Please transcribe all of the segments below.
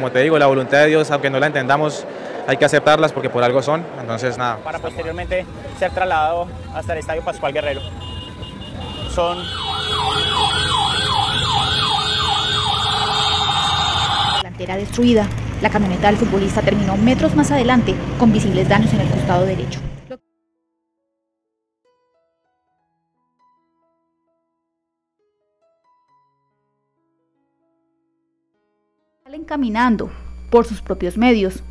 como te digo, la voluntad de Dios, aunque no la entendamos, hay que aceptarlas porque por algo son. Entonces, nada. Para posteriormente ser trasladado hasta el Estadio Pascual Guerrero. Son delantera destruida. La camioneta del futbolista terminó metros más adelante con visibles daños en el costado derecho. Salen caminando por sus propios medios.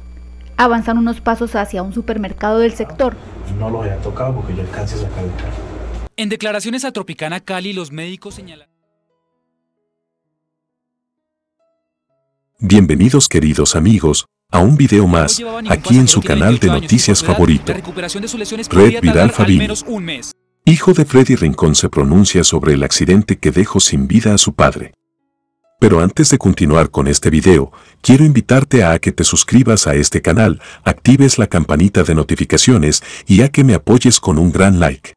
Avanzan unos pasos hacia un supermercado del sector. No lo había tocado porque yo alcancé a sacar el carro. En declaraciones a Tropicana Cali, los médicos señalan. Bienvenidos queridos amigos, a un video más, aquí en su canal de noticias favorito. Red Vidal Fabini. Hijo de Freddy Rincón se pronuncia sobre el accidente que dejó sin vida a su padre. Pero antes de continuar con este video, quiero invitarte a que te suscribas a este canal, actives la campanita de notificaciones y a que me apoyes con un gran like.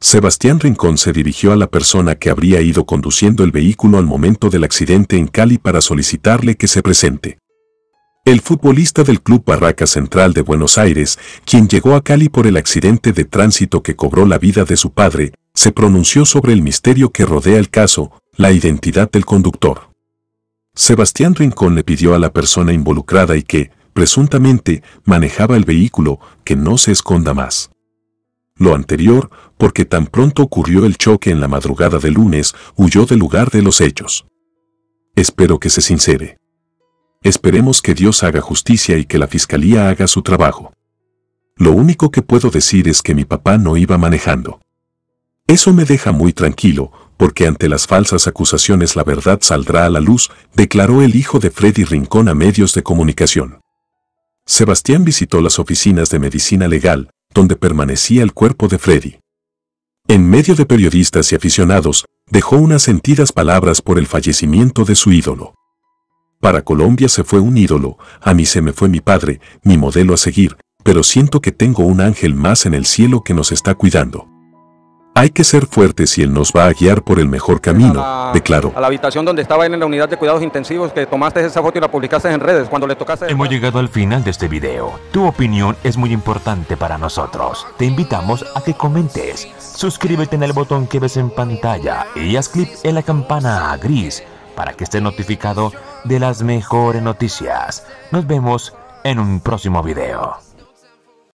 Sebastián Rincón se dirigió a la persona que habría ido conduciendo el vehículo al momento del accidente en Cali para solicitarle que se presente. El futbolista del Club Barraca Central de Buenos Aires, quien llegó a Cali por el accidente de tránsito que cobró la vida de su padre, se pronunció sobre el misterio que rodea el caso, la identidad del conductor. Sebastián Rincón le pidió a la persona involucrada y que, presuntamente, manejaba el vehículo, que no se esconda más. Lo anterior, porque tan pronto ocurrió el choque en la madrugada de lunes, huyó del lugar de los hechos. Espero que se sincere. Esperemos que Dios haga justicia y que la fiscalía haga su trabajo. Lo único que puedo decir es que mi papá no iba manejando. Eso me deja muy tranquilo, porque ante las falsas acusaciones la verdad saldrá a la luz, declaró el hijo de Freddy Rincón a medios de comunicación. Sebastián visitó las oficinas de medicina legal, donde permanecía el cuerpo de Freddy. En medio de periodistas y aficionados, dejó unas sentidas palabras por el fallecimiento de su ídolo. Para Colombia se fue un ídolo, a mí se me fue mi padre, mi modelo a seguir, pero siento que tengo un ángel más en el cielo que nos está cuidando. Hay que ser fuertes y Él nos va a guiar por el mejor camino, declaró. A la habitación donde estaba él en la unidad de cuidados intensivos, que tomaste esa foto y la publicaste en redes cuando le tocaste... Hemos llegado al final de este video. Tu opinión es muy importante para nosotros. Te invitamos a que comentes. Suscríbete en el botón que ves en pantalla y haz clic en la campana gris para que estés notificado de las mejores noticias. Nos vemos en un próximo video.